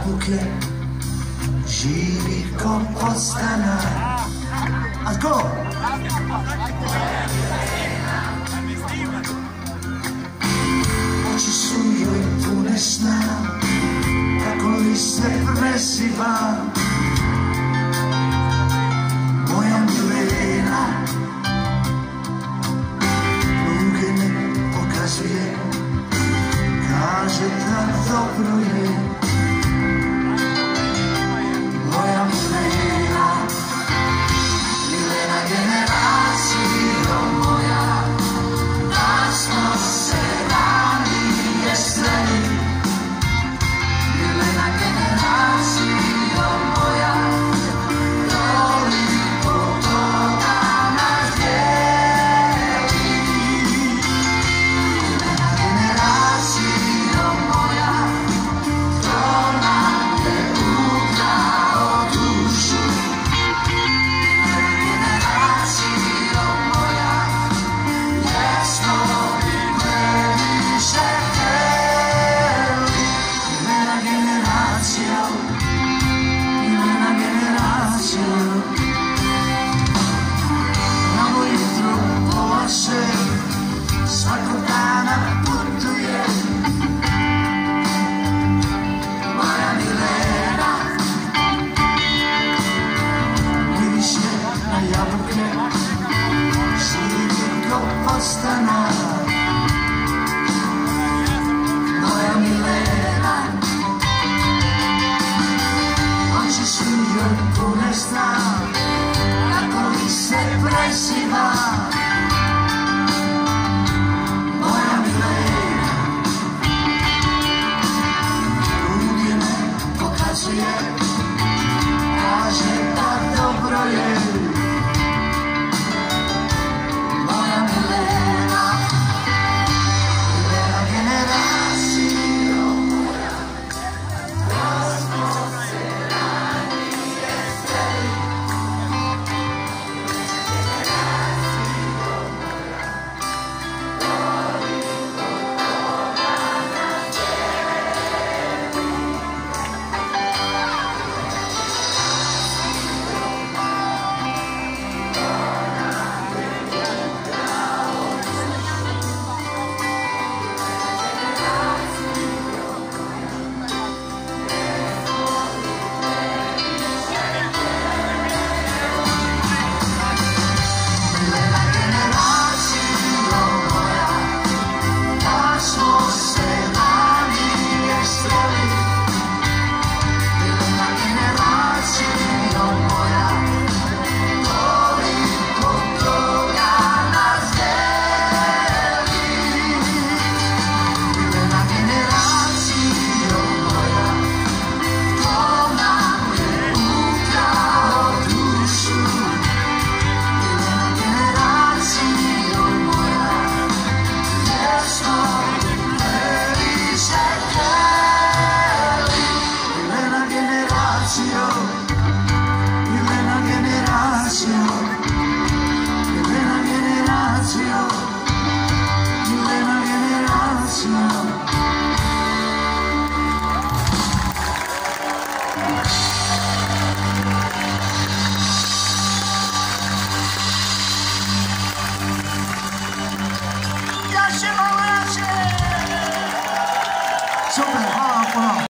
jabuke živih kompostana. A tko? Oči su joj pune sna, kako li se presiva. Generacija, milena generacija, na litru polaše, svakog dana putuje. Moja Milena, na jabuke, živi ko postana. Shiva